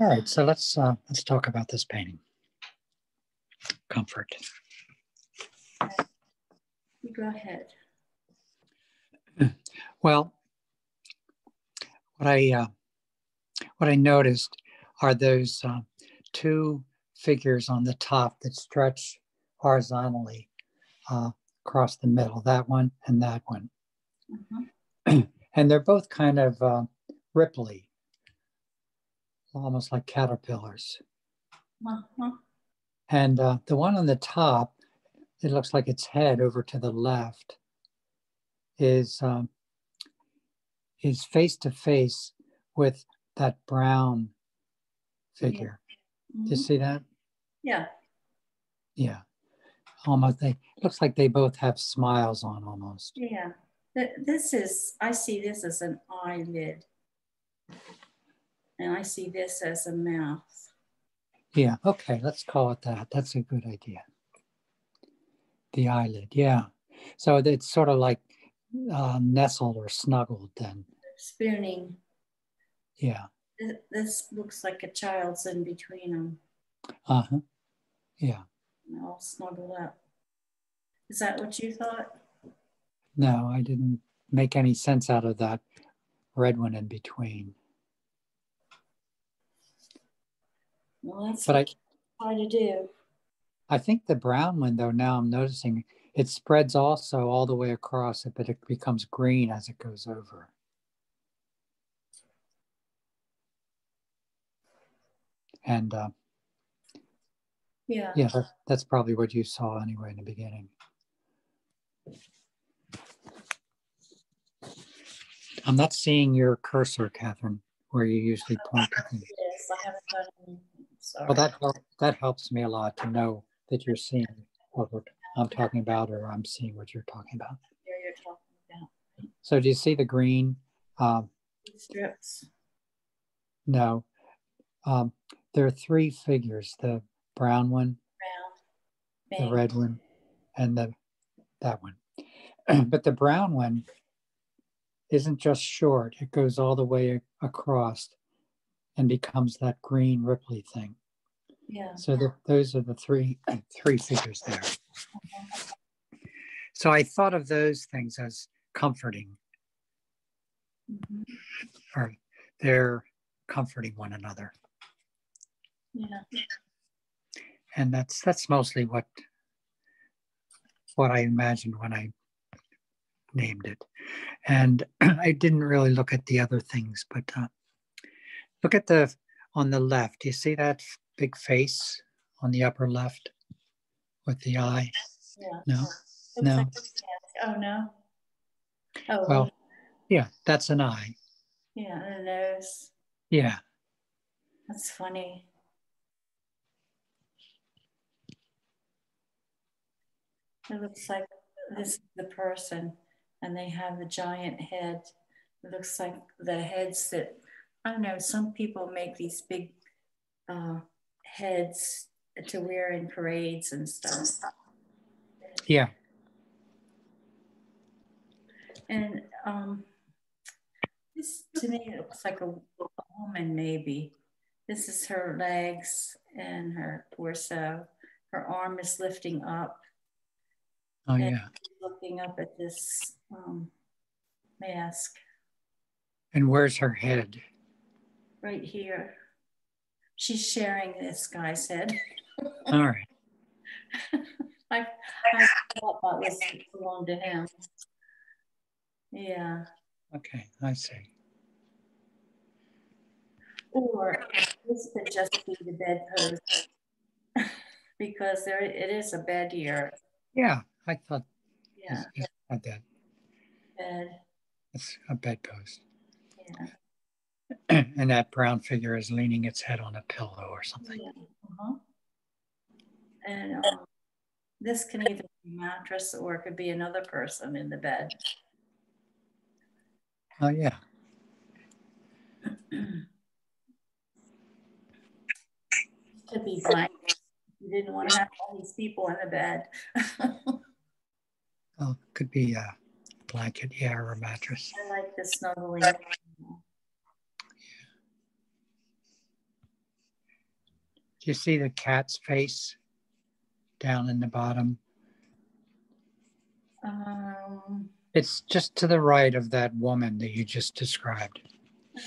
All right, so let's uh, let's talk about this painting. Comfort. You go ahead. Well, what I uh, what I noticed are those uh, two figures on the top that stretch horizontally uh, across the middle. That one and that one, Mhm. and they're both kind of uh, ripply, almost like caterpillars. Uh-huh. And uh, the one on the top, it looks like its head over to the left is um, is face to face with that brown figure. Do you see that? Yeah. Yeah. Almost they looks like they both have smiles on almost. Yeah. Th- This is, I see this as an eyelid. And I see this as a mouth. Yeah. Okay, let's call it that. That's a good idea. The eyelid. Yeah. So it's sort of like uh, nestled or snuggled then. Spooning. Yeah. This looks like a child's in between them. Uh-huh. Yeah. and all snuggled up. Is that what you thought? No, I didn't make any sense out of that red one in between. Well, that's But I, what I try to do. I think the brown one, though, now I'm noticing it spreads also all the way across it, but it becomes green as it goes over. And uh, Yeah. yeah, that, that's probably what you saw anyway in the beginning. I'm not seeing your cursor, Catherine, where you usually point. Yes, I haven't done. Sorry. Well, that that helps me a lot to know that you're seeing what we're, I'm talking about, or I'm seeing what you're talking about. Here you're talking about So, do you see the green? Um, strips. no, um, there are three figures: the brown one, Brown. the red one, and the that one. but the brown one isn't just short; it goes all the way across and becomes that green ripply thing. Yeah. So the, those are the three three figures there. So I thought of those things as comforting, Mhm. or they're comforting one another, Yeah. and that's that's mostly what what I imagined when I named it. And I didn't really look at the other things, but uh, look at the on the left. You see that big face on the upper left with the eye? Yeah. No, Looks no. like. Oh no. Oh Well, yeah, that's an eye. yeah, and a nose. Yeah, That's funny. It looks like this is the person, and they have a giant head. It looks like the heads that I don't know. Some people make these big uh, heads to wear in parades and stuff. yeah, And um, this to me it looks like a, a woman, maybe. This is her legs and her torso. Her arm is lifting up, oh And- yeah. looking up at this um, mask And where's her head? right here. She's sharing this guy's head. All right. I, I thought that was belonged to him. Yeah. Okay, I see. Or this could just be the bedpost because there it is a bed here. Yeah, I thought Yeah, not that. bed. It's a bedpost. Yeah. and that brown figure is leaning its head on a pillow or something. Uh-huh. And um, this can either be a mattress or it could be another person in the bed. Oh yeah. Could be blank. You didn't want to have all these people in the bed. Oh, could be a blanket, yeah, or a mattress. I like the snuggling. You see the cat's face down in the bottom? Um, It's just to the right of that woman that you just described.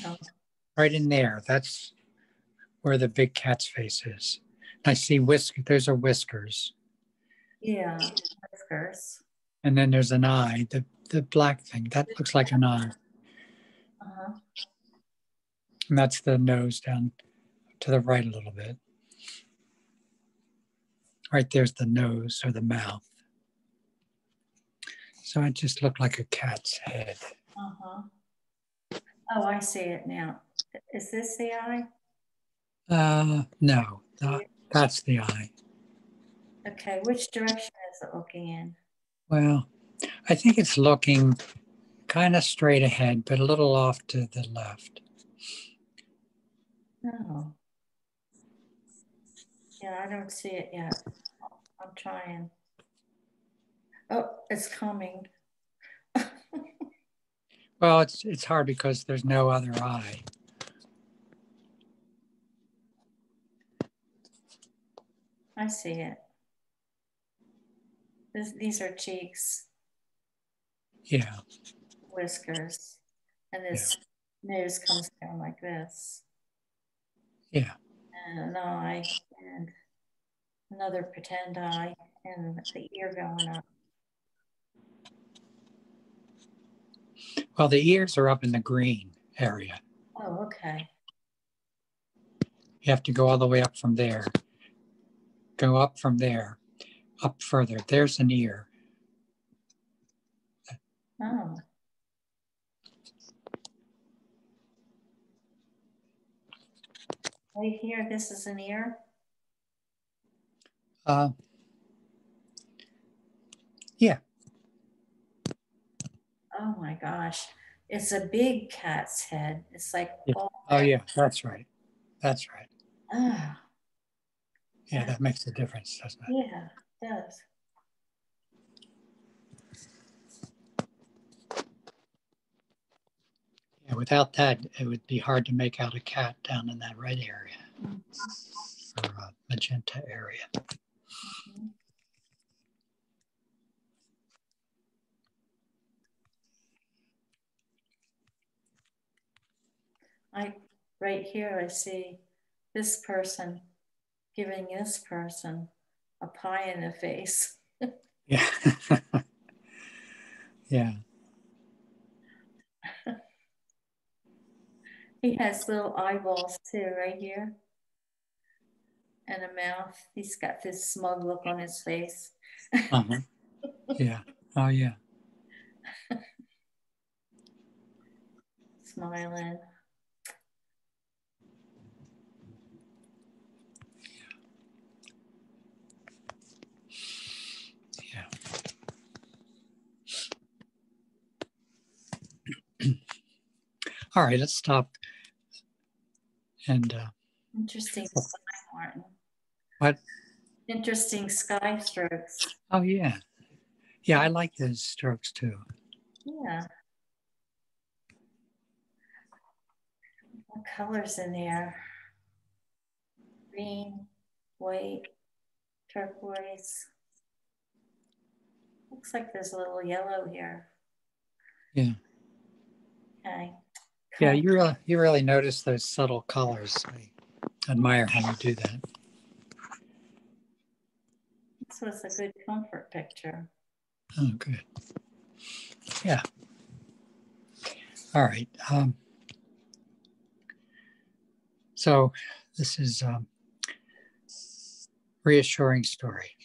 oh, Right in there. That's where the big cat's face is. I see whisk. Those are whiskers, yeah, whiskers. and then there's an eye. The the black thing that looks like an eye, Uh-huh. and that's the nose down to the right a little bit. Right there's the nose or the mouth. So it just looked like a cat's head. Uh-huh. Oh, I see it now. Is this the eye? Uh, no, that- that's the eye. Okay, which direction is it looking in? Well, I think it's looking kind of straight ahead, but a little off to the left. No. Yeah, I don't see it yet. I'm trying. Oh, it's coming. Well, it's it's hard because there's no other eye. I see it. This, these are cheeks, Yeah, whiskers, and this nose comes down like this. yeah. And an eye, and another pretend eye, and the ear going up. Well, the ears are up in the green area. Oh, okay. You have to go all the way up from there. Go up from there, up further. There's an ear. Oh. Right here, this is an ear. Uh, yeah. Oh my gosh. It's a big cat's head. It's like, Yeah. oh, oh, yeah, that's right. That's right. ah, Yeah, that makes a difference, doesn't it? yeah, it does. Yeah, without that, it would be hard to make out a cat down in that red area or uh, magenta area. I, right here, I see this person giving this person a pie in the face. Yeah. yeah. He has little eyeballs too, right here. And a mouth. He's got this smug look on his face. Uh-huh. Yeah. Oh, yeah. Smiling. Yeah. All right, let's stop. And uh, Interesting sky, Martin. What? Interesting sky strokes. oh, yeah. Yeah, I like those strokes too. Yeah. What colors in there? Green, white, turquoise. Looks like there's a little yellow here. Yeah. Okay. Yeah, you really, you really notice those subtle colors. I admire how you do that. This was a good comfort picture. Oh, good. Yeah. All right. Um, so this is um, reassuring story.